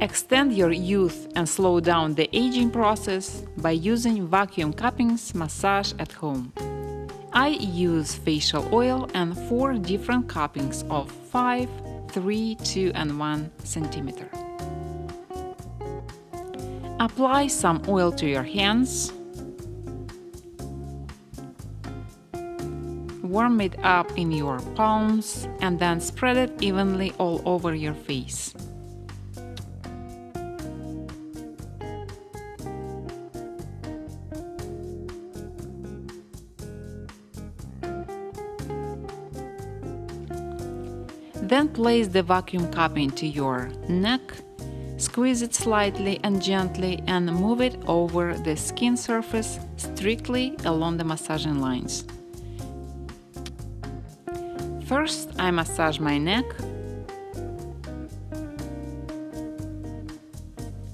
Extend your youth and slow down the aging process by using vacuum cuppings massage at home. I use facial oil and four different cuppings of 5, 3, 2 and 1 centimeter. Apply some oil to your hands. Warm it up in your palms and then spread it evenly all over your face. Then place the vacuum cup into your neck, squeeze it slightly and gently and move it over the skin surface strictly along the massaging lines. First, I massage my neck,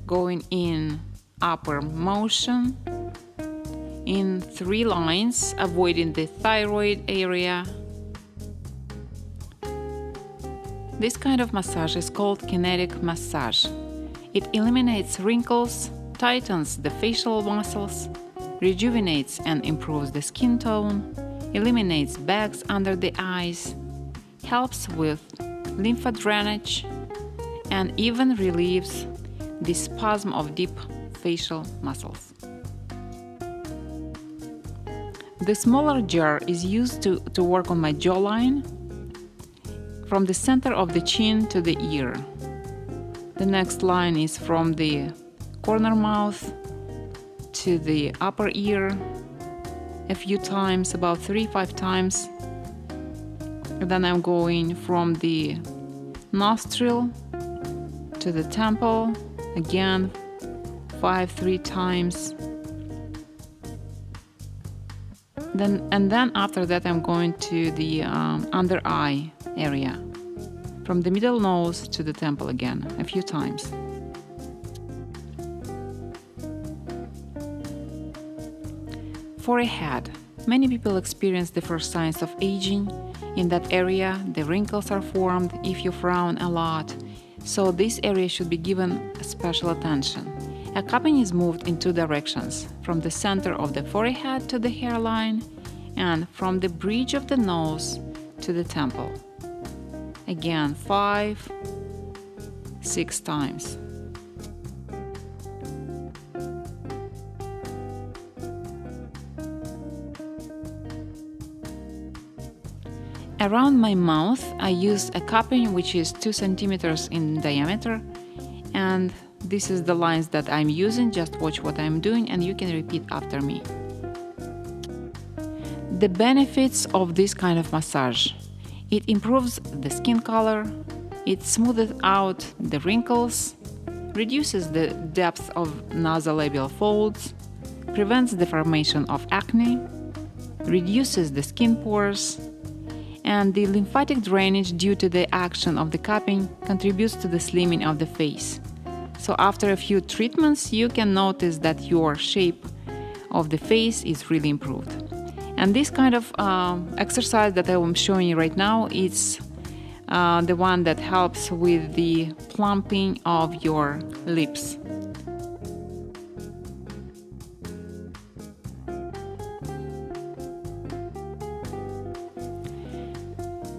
going in upper motion in three lines, avoiding the thyroid area This kind of massage is called kinetic massage. It eliminates wrinkles, tightens the facial muscles, rejuvenates and improves the skin tone, eliminates bags under the eyes, helps with lymph drainage, and even relieves the spasm of deep facial muscles. The smaller jar is used to, to work on my jawline from the center of the chin to the ear. The next line is from the corner mouth to the upper ear a few times, about three, five times. And then I'm going from the nostril to the temple again, five, three times. Then and then after that I'm going to the um, under eye area, from the middle nose to the temple again, a few times. Forehead. Many people experience the first signs of aging. In that area, the wrinkles are formed if you frown a lot, so this area should be given special attention. A cupping is moved in two directions from the center of the forehead to the hairline and from the bridge of the nose to the temple. Again, five, six times. Around my mouth, I use a cupping which is 2 centimeters in diameter, and this is the lines that I'm using. Just watch what I'm doing, and you can repeat after me. The benefits of this kind of massage it improves the skin color, it smooths out the wrinkles, reduces the depth of nasolabial folds, prevents the formation of acne, reduces the skin pores, and the lymphatic drainage due to the action of the cupping contributes to the slimming of the face. So after a few treatments, you can notice that your shape of the face is really improved. And this kind of uh, exercise that I'm showing you right now is uh, the one that helps with the plumping of your lips.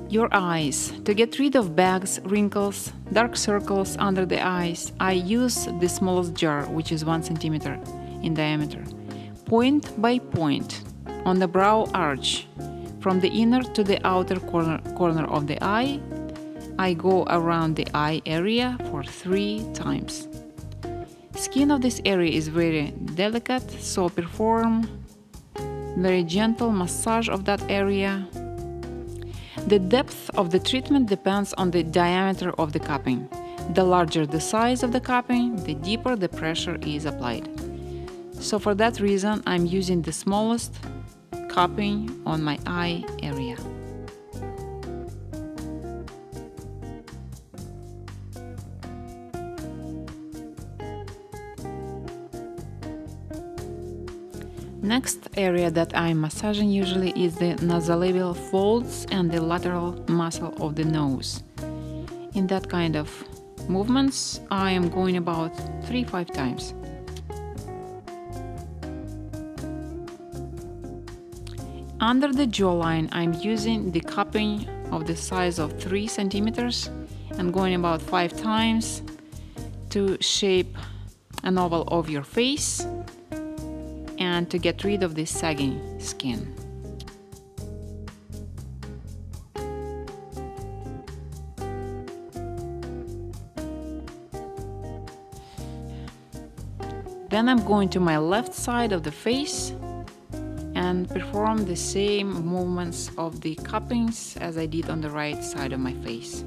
Your eyes. To get rid of bags, wrinkles, dark circles under the eyes, I use the smallest jar, which is 1 centimeter in diameter. Point by point, on the brow arch. From the inner to the outer corner, corner of the eye, I go around the eye area for three times. Skin of this area is very delicate, so perform very gentle massage of that area. The depth of the treatment depends on the diameter of the cupping. The larger the size of the cupping, the deeper the pressure is applied. So for that reason, I'm using the smallest cupping on my eye area. Next area that I'm massaging usually is the nasolabial folds and the lateral muscle of the nose. In that kind of movements I am going about 3-5 times. Under the jawline I'm using the cupping of the size of 3 centimeters and going about 5 times to shape an oval of your face and to get rid of this sagging skin. Then I'm going to my left side of the face and perform the same movements of the cuppings as I did on the right side of my face.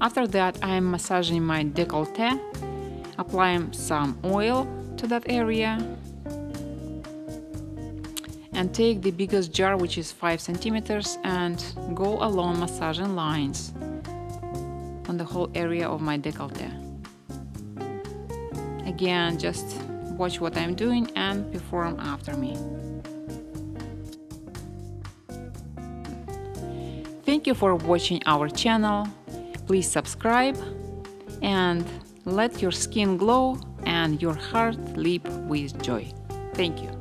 After that, I am massaging my décolleté, applying some oil to that area and take the biggest jar which is 5 centimeters and go along massaging lines on the whole area of my décolleté. Again, just watch what I'm doing and perform after me. Thank you for watching our channel. Please subscribe and let your skin glow and your heart leap with joy. Thank you.